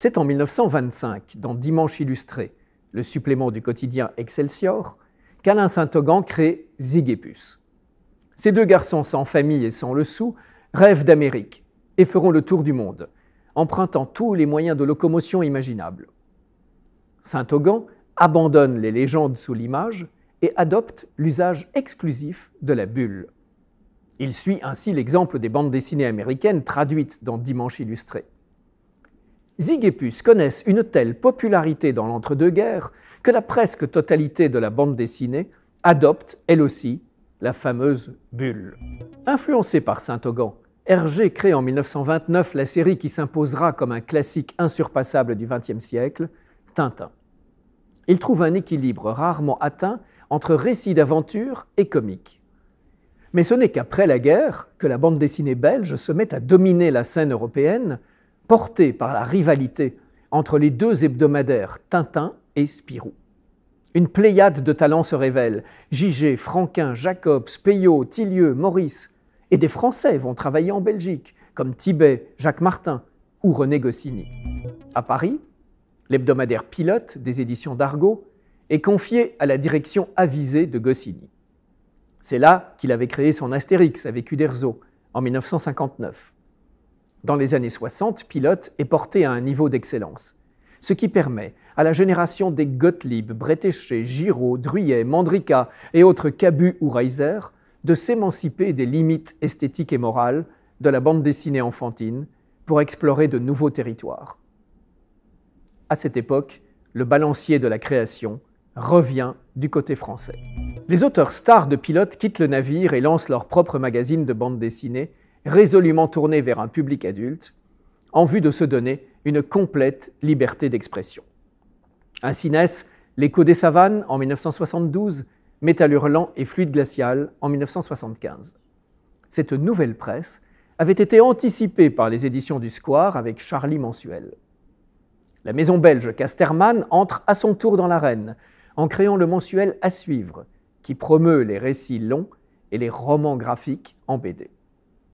C'est en 1925, dans Dimanche illustré, le supplément du quotidien Excelsior, qu'Alain Saint-Augan crée Zigépus. Ces deux garçons sans famille et sans le sou rêvent d'Amérique et feront le tour du monde, empruntant tous les moyens de locomotion imaginables. Saint-Augan abandonne les légendes sous l'image et adopte l'usage exclusif de la bulle. Il suit ainsi l'exemple des bandes dessinées américaines traduites dans Dimanche illustré. Zig et Puce connaissent une telle popularité dans l'entre-deux-guerres que la presque totalité de la bande dessinée adopte, elle aussi, la fameuse bulle. Influencé par Saint-Augan, Hergé crée en 1929 la série qui s'imposera comme un classique insurpassable du XXe siècle, Tintin. Il trouve un équilibre rarement atteint entre récit d'aventure et comique. Mais ce n'est qu'après la guerre que la bande dessinée belge se met à dominer la scène européenne, portée par la rivalité entre les deux hebdomadaires Tintin et Spirou. Une pléiade de talents se révèle. Gigé, Franquin, Jacob, Peillot, Tillieu, Maurice, et des Français vont travailler en Belgique, comme Tibet, Jacques Martin ou René Goscinny. À Paris, l'hebdomadaire Pilote des éditions d'Argo est confié à la direction avisée de Goscinny. C'est là qu'il avait créé son Astérix avec Uderzo en 1959. Dans les années 60, Pilote est porté à un niveau d'excellence, ce qui permet à la génération des Gottlieb, Bretéché, Giraud, Druyet, Mandrika et autres Cabu ou Reiser de s'émanciper des limites esthétiques et morales de la bande dessinée enfantine pour explorer de nouveaux territoires. À cette époque, le balancier de la création revient du côté français. Les auteurs stars de pilotes quittent le navire et lancent leur propre magazine de bande dessinée, résolument tourné vers un public adulte, en vue de se donner une complète liberté d'expression. Ainsi naissent L'écho des savanes en 1972 Métal hurlant et fluide glacial en 1975. Cette nouvelle presse avait été anticipée par les éditions du Square avec Charlie Mensuel. La maison belge Casterman entre à son tour dans l'arène en créant le mensuel À suivre, qui promeut les récits longs et les romans graphiques en BD.